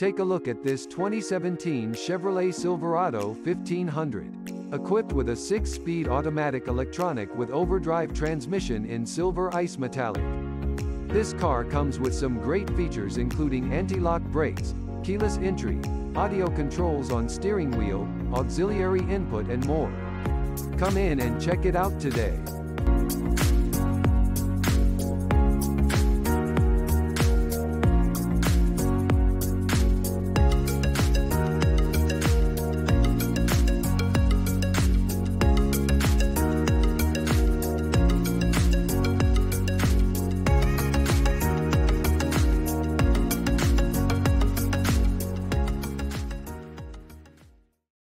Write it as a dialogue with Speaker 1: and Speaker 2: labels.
Speaker 1: Take a look at this 2017 Chevrolet Silverado 1500. Equipped with a 6-speed automatic electronic with overdrive transmission in silver ice metallic. This car comes with some great features including anti-lock brakes, keyless entry, audio controls on steering wheel, auxiliary input and more. Come in and check it out today.